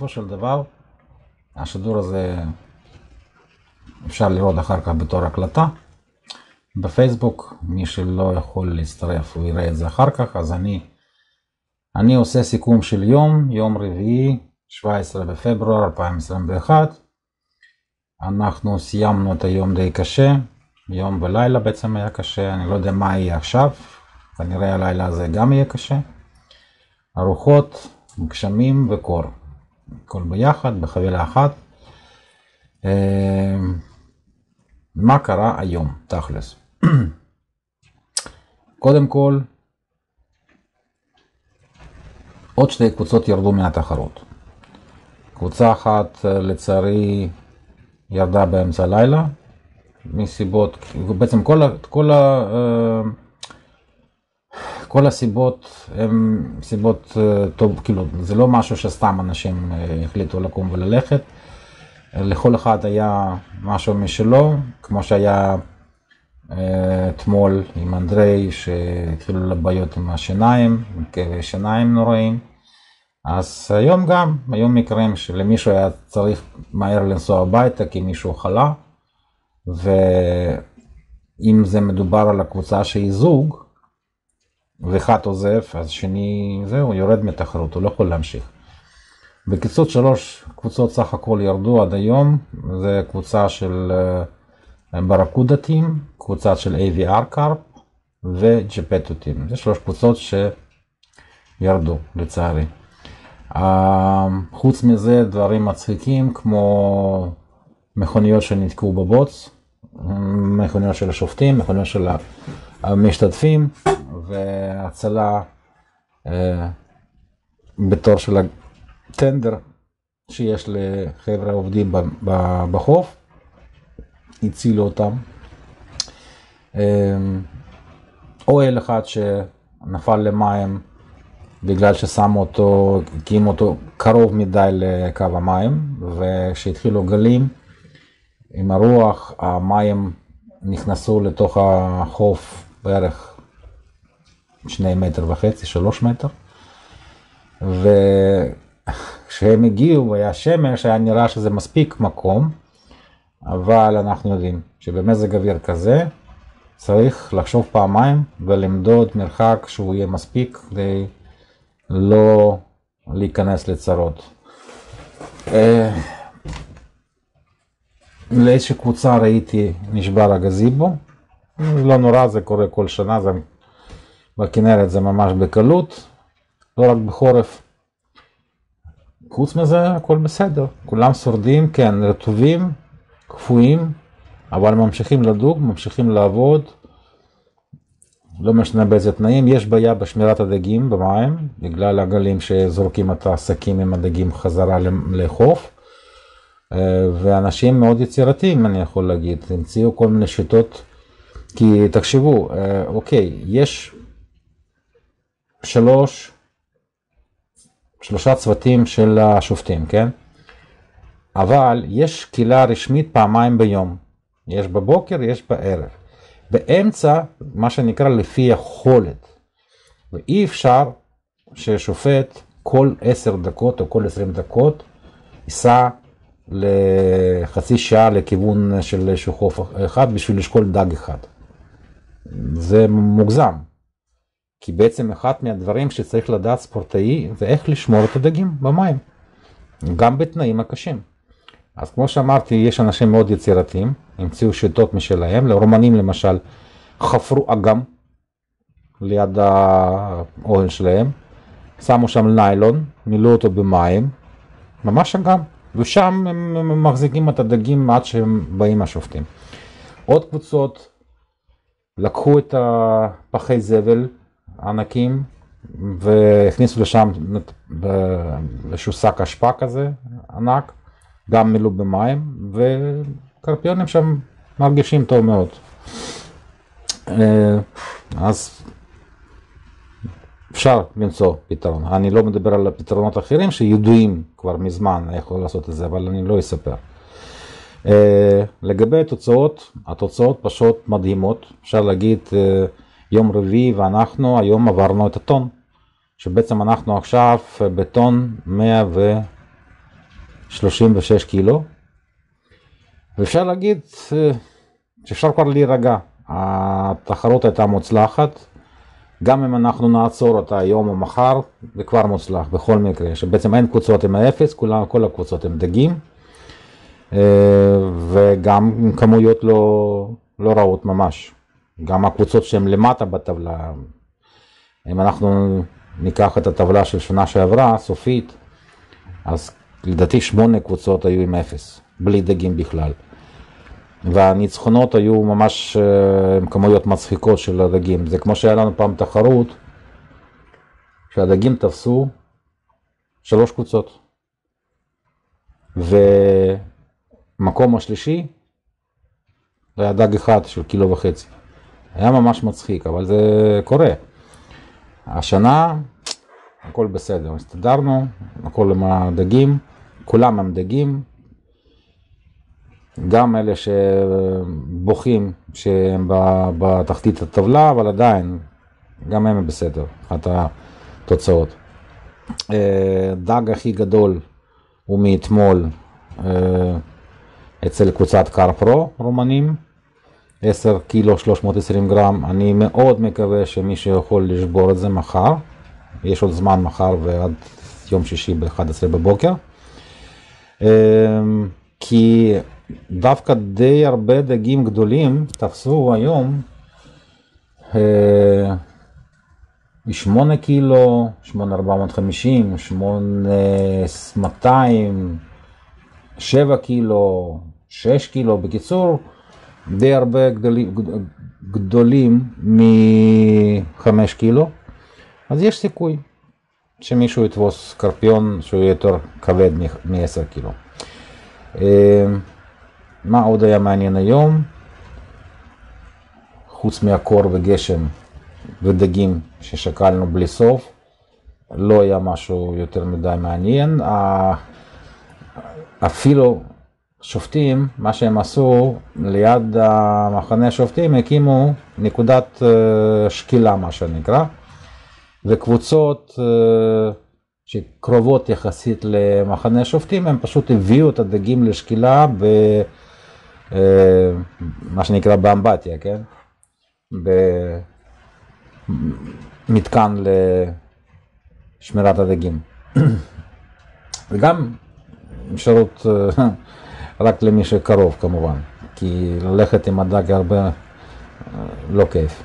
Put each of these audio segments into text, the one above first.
בסופו של דבר, השידור הזה אפשר לראות אחר כך בתור הקלטה. בפייסבוק, מי שלא יכול להצטרף הוא יראה את זה אחר כך, אז אני, אני עושה סיכום של יום, יום רביעי, 17 בפברואר 2021. אנחנו סיימנו את היום די קשה, יום ולילה בעצם היה קשה, אני לא יודע מה יהיה עכשיו, כנראה הלילה הזה גם יהיה קשה. ארוחות, גשמים וקור, הכל ביחד, בחבילה אחת. מה קרה היום, תכלס? קודם כל, עוד שתי קבוצות ירדו מהתחרות. קבוצה אחת, לצערי, ירדה באמצע הלילה, מסיבות, בעצם כל, כל, ה, כל הסיבות הן סיבות טוב, כאילו, זה לא משהו שסתם אנשים החליטו לקום וללכת. לכל אחד היה משהו משלו, כמו שהיה אתמול עם אנדרי, שהתחילו לבעיות עם השיניים, עם כאבי שיניים נוראים. אז היום גם, היו מקרים שלמישהו היה צריך מהר לנסוע הביתה כי מישהו חלה, ואם זה מדובר על הקבוצה שהיא זוג, ואחד עוזב, אז שני, זהו, יורד מתחרות, הוא לא יכול להמשיך. בקיצור, שלוש קבוצות סך הכל ירדו עד היום, זה קבוצה של ברקודה טים, קבוצה של AVR קארפ וג'פטו טים, זה שלוש קבוצות שירדו לצערי. חוץ מזה דברים מצחיקים כמו מכוניות שנתקעו בבוץ, מכוניות של השופטים, מכוניות של המשתתפים והצלה בתור של הטנדר שיש לחבר'ה עובדים בחוף, הצילו אותם. אוהל אחד שנפל למים בגלל ששמו אותו, הקימו אותו קרוב מדי לקו המים, וכשהתחילו גלים עם הרוח, המים נכנסו לתוך החוף בערך שני מטר וחצי, שלוש מטר, וכשהם הגיעו היה שמש, היה נראה שזה מספיק מקום, אבל אנחנו יודעים שבמזג אוויר כזה צריך לחשוב פעמיים ולמדוד מרחק שהוא יהיה מספיק כדי לא להיכנס לצרות. לאיזושהי קבוצה ראיתי נשבר הגזיבו, לא נורא, זה קורה כל שנה, זה בכנרת זה ממש בקלות, לא רק בחורף. חוץ מזה הכל בסדר, כולם שורדים, כן, רטובים, קפואים, אבל ממשיכים לדוג, ממשיכים לעבוד. לא משנה באיזה תנאים, יש בעיה בשמירת הדגים במים, בגלל הגלים שזורקים את העסקים עם הדגים חזרה לחוף. ואנשים מאוד יצירתיים, אני יכול להגיד, המציאו כל מיני שיטות, כי תחשבו, אוקיי, יש שלוש, שלושה צוותים של השופטים, כן? אבל יש קהילה רשמית פעמיים ביום, יש בבוקר, יש בערב. באמצע, מה שנקרא לפי יכולת. ואי אפשר ששופט כל עשר דקות או כל עשרים דקות ייסע לחצי שעה לכיוון של איזשהו חוף אחד בשביל לשקול דג אחד. זה מוגזם. כי בעצם אחד מהדברים שצריך לדעת ספורטאי זה איך לשמור את הדגים במים. גם בתנאים הקשים. אז כמו שאמרתי, יש אנשים מאוד יצירתיים, המציאו שיטות משלהם, לרומנים למשל חפרו אגם ליד האוהל שלהם, שמו שם ניילון, מילאו אותו במים, ממש אגם, ושם הם מחזיקים את הדגים עד שהם באים השופטים. עוד קבוצות לקחו את הפחי זבל הענקים והכניסו לשם איזשהו שק אשפה כזה ענק, גם מילאו במים, וקרפיונים שם מרגישים טוב מאוד. אז אפשר למצוא פתרון. אני לא מדבר על הפתרונות האחרים שידועים כבר מזמן איך לעשות את זה, אבל אני לא אספר. לגבי התוצאות, התוצאות פשוט מדהימות. אפשר להגיד יום רביעי ואנחנו היום עברנו את הטון, שבעצם אנחנו עכשיו בטון 100 ו... 36 קילו, ואפשר להגיד אה, שאפשר כבר להירגע. התחרות הייתה מוצלחת, גם אם אנחנו נעצור אותה היום או מחר, זה כבר מוצלח בכל מקרה, שבעצם אין קבוצות עם האפס, כולם, כל הקבוצות הם דגים, אה, וגם כמויות לא, לא רעות ממש. גם הקבוצות שהן למטה בטבלה, אם אנחנו ניקח את הטבלה של שנה שעברה, סופית, אז לדעתי שמונה קבוצות היו עם אפס, בלי דגים בכלל. והניצחונות היו ממש אה, עם כמויות מצחיקות של הדגים. זה כמו שהיה לנו פעם תחרות, שהדגים תפסו שלוש קבוצות. ומקום השלישי זה היה דג אחד של קילו וחצי. היה ממש מצחיק, אבל זה קורה. השנה הכל בסדר, הסתדרנו, הכל עם הדגים, כולם הם דגים, גם אלה שבוכים שהם בתחתית הטבלה, אבל עדיין, גם הם בסדר, אחת התוצאות. אה, דג הכי גדול הוא מאתמול אה, אצל קבוצת קרפרו, רומנים, 10 קילו 320 גרם, אני מאוד מקווה שמישהו יכול לשבור את זה מחר, יש עוד זמן מחר ועד יום שישי ב-11 בבוקר. אה, כי דווקא די הרבה דגים גדולים תפסו היום אה, 8 קילו, 8,450, 8,200, 7 קילו, 6 קילו, בקיצור, די הרבה גדולים, גדולים מ-5 קילו, אז יש סיכוי שמישהו יתפוס קרפיון שהוא יותר כבד מ-10 קילו. אה, מה עוד היה מעניין היום? חוץ מהקור וגשם ודגים ששקלנו בלי סוף, לא היה משהו יותר מדי מעניין. אפילו שופטים, מה שהם עשו, ליד המחנה השופטים הקימו נקודת אה, שקילה, מה שנקרא, וקבוצות אה, שקרובות יחסית למחנה השופטים, הם פשוט הביאו את הדגים לשקילה ב... אה, מה שנקרא באמבטיה, כן? במתקן לשמירת הדגים. וגם אפשרות רק למי שקרוב כמובן, כי ללכת עם הדג הרבה אה, לא כיף.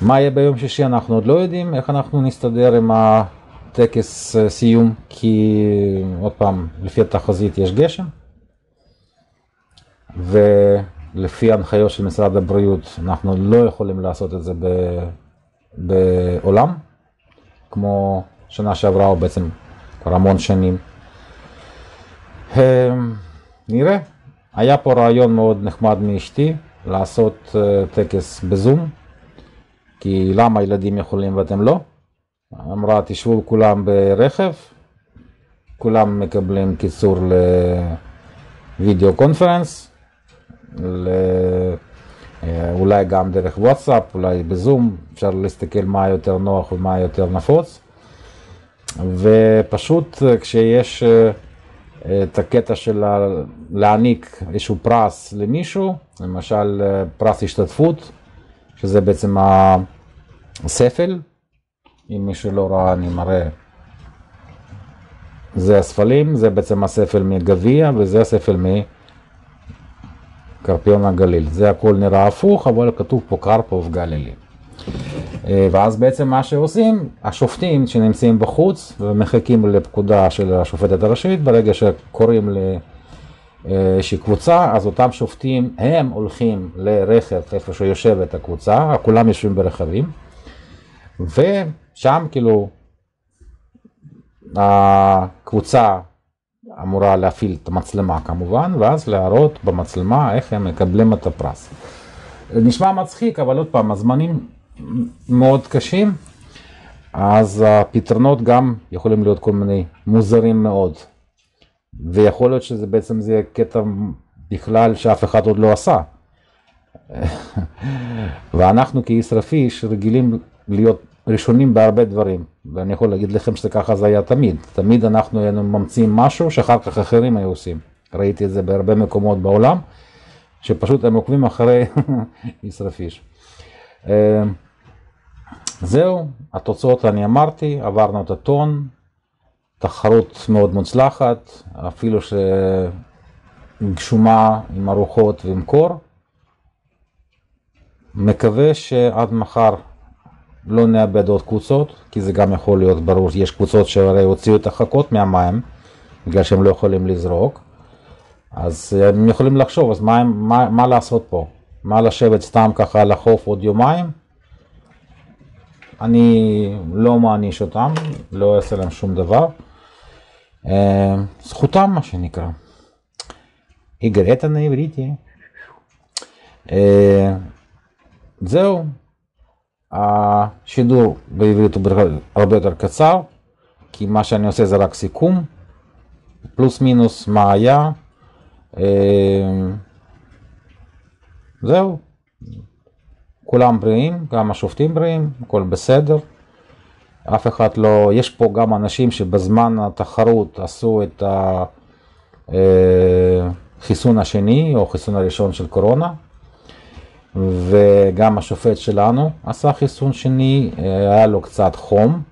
מה יהיה ביום שישי אנחנו עוד לא יודעים, איך אנחנו נסתדר עם הטקס סיום, כי עוד פעם, לפי התחזית יש גשם. ולפי הנחיות של משרד הבריאות אנחנו לא יכולים לעשות את זה ב... בעולם, כמו שנה שעברה או בעצם כבר המון שנים. נראה, היה פה רעיון מאוד נחמד מאשתי לעשות אה, טקס בזום, כי למה הילדים יכולים ואתם לא? אמרה תשבו כולם ברכב, כולם מקבלים קיצור לוידאו קונפרנס, אה, אולי גם דרך וואטסאפ, אולי בזום, אפשר להסתכל מה יותר נוח ומה יותר נפוץ. ופשוט אה, כשיש את הקטע של להעניק איזשהו פרס למישהו, למשל פרס השתתפות, שזה בעצם הספל, אם מישהו לא ראה אני מראה, זה הספלים, זה בעצם הספל מגביע וזה הספל מ... קרפיון הגליל. זה הכל נראה הפוך, אבל כתוב פה קרפוב גלילי. אה, ואז בעצם מה שעושים, השופטים שנמצאים בחוץ ומחכים לפקודה של השופטת הראשית, ברגע שקוראים לאיזושהי קבוצה, אז אותם שופטים, הם הולכים לרכב איפה שיושבת הקבוצה, כולם יושבים ברכבים, ושם כאילו הקבוצה אמורה להפעיל את המצלמה כמובן, ואז להראות במצלמה איך הם מקבלים את הפרס. נשמע מצחיק, אבל עוד פעם, הזמנים מאוד קשים, אז הפתרונות גם יכולים להיות כל מיני מוזרים מאוד. ויכול להיות שזה בעצם זה קטע בכלל שאף אחד עוד לא עשה. ואנחנו כישראפיש רגילים להיות ראשונים בהרבה דברים, ואני יכול להגיד לכם שככה זה היה תמיד. תמיד אנחנו היינו ממציאים משהו שאחר כך אחרים היו עושים. ראיתי את זה בהרבה מקומות בעולם, שפשוט הם עוקבים אחרי ישרפיש. אה, זהו, התוצאות אני אמרתי, עברנו את הטון, תחרות מאוד מוצלחת, אפילו שגשומה עם ארוחות ועם קור. מקווה שעד מחר לא נאבד עוד קבוצות, כי זה גם יכול להיות ברור, יש קבוצות שהרי הוציאו את החכות מהמים, בגלל שהם לא יכולים לזרוק, אז הם יכולים לחשוב, אז מה, מה, מה לעשות פה? מה לשבת סתם ככה על החוף עוד יומיים? אני לא מעניש אותם, לא אעשה להם שום דבר. אה, זכותם מה שנקרא. איגרטה העבריתי. אה, זהו, השידור בעברית הוא הרבה יותר קצר, כי מה שאני עושה זה רק סיכום, פלוס מינוס מה היה. אה, זהו, כולם בריאים, גם השופטים בריאים, הכל בסדר. אף אחד לא, יש פה גם אנשים שבזמן התחרות עשו את החיסון אה, השני או חיסון הראשון של קורונה. וגם השופט שלנו עשה חיסון שני, היה לו קצת חום,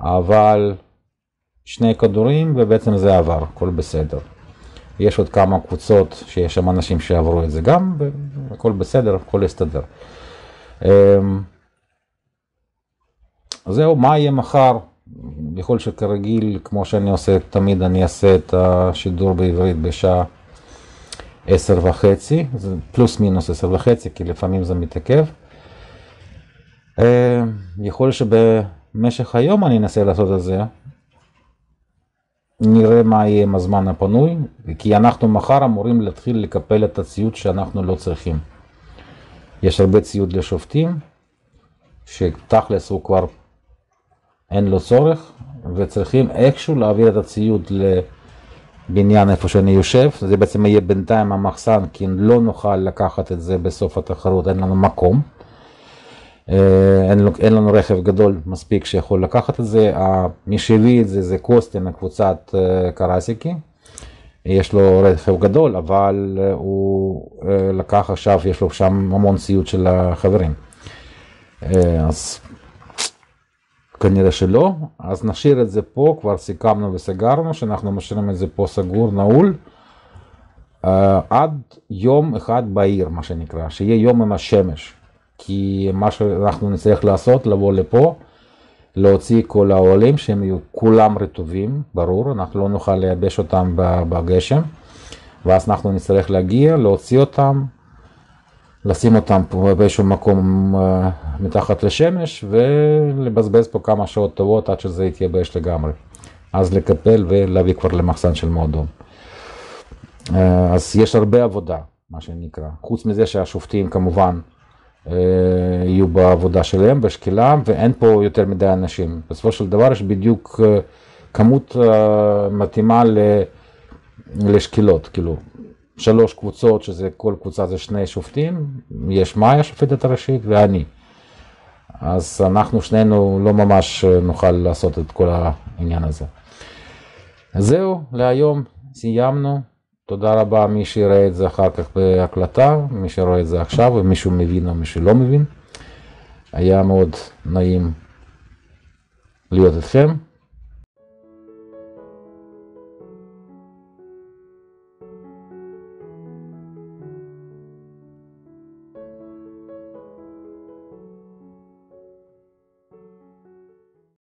אבל שני כדורים ובעצם זה עבר, הכל בסדר. יש עוד כמה קבוצות שיש שם אנשים שעברו את זה גם, הכל בסדר, הכל יסתדר. אמ, זהו, מה יהיה מחר? יכול שכרגיל, כמו שאני עושה תמיד, אני אעשה את השידור בעברית בשעה עשר וחצי, זה פלוס מינוס עשר וחצי, כי לפעמים זה מתעכב. אה, יכול שבמשך היום אני אנסה לעשות את זה. נראה מה יהיה עם הזמן הפנוי, כי אנחנו מחר אמורים להתחיל לקפל את הציוד שאנחנו לא צריכים. יש הרבה ציוד לשופטים, שתכלס הוא כבר אין לו צורך, וצריכים איכשהו להעביר את הציוד ל... בניין איפה שאני יושב, זה בעצם יהיה בינתיים המחסן, כי לא נוכל לקחת את זה בסוף התחרות, אין לנו מקום. אה, אין, אין לנו רכב גדול מספיק שיכול לקחת את זה, מי שהביא את זה זה קוסטין מקבוצת אה, קרסיקי, יש לו רכב גדול, אבל אה, הוא לקח עכשיו, יש לו שם המון ציוד של החברים. אז כנראה שלא, אז נשאיר את זה פה, כבר סיכמנו וסגרנו שאנחנו משאירים את זה פה סגור, נעול, עד יום אחד בעיר, מה שנקרא, שיהיה יום עם השמש. כי מה שאנחנו נצטרך לעשות, לבוא לפה, להוציא כל העולים שהם יהיו כולם רטובים, ברור, אנחנו לא נוכל לייבש אותם בגשם, ואז אנחנו נצטרך להגיע, להוציא אותם, לשים אותם פה באיזשהו מקום אה, מתחת לשמש ולבזבז פה כמה שעות טובות עד שזה יתייבש לגמרי. אז לקפל ולהביא כבר למחסן של מועדון. אה, אז יש הרבה עבודה, מה שנקרא. חוץ מזה שהשופטים כמובן יהיו בעבודה שלהם, בשקילם, ואין פה יותר מדי אנשים. בסופו של דבר יש בדיוק כמות מתאימה לשקילות, כאילו שלוש קבוצות, שזה כל קבוצה זה שני שופטים, יש מאי השופטת הראשית ואני. אז אנחנו שנינו לא ממש נוכל לעשות את כל העניין הזה. זהו, להיום סיימנו. תודה רבה מי שיראה את זה אחר כך בהקלטה, מי שרואה את זה עכשיו ומישהו מבין או מישהו לא מבין. היה מאוד נעים להיות איתכם.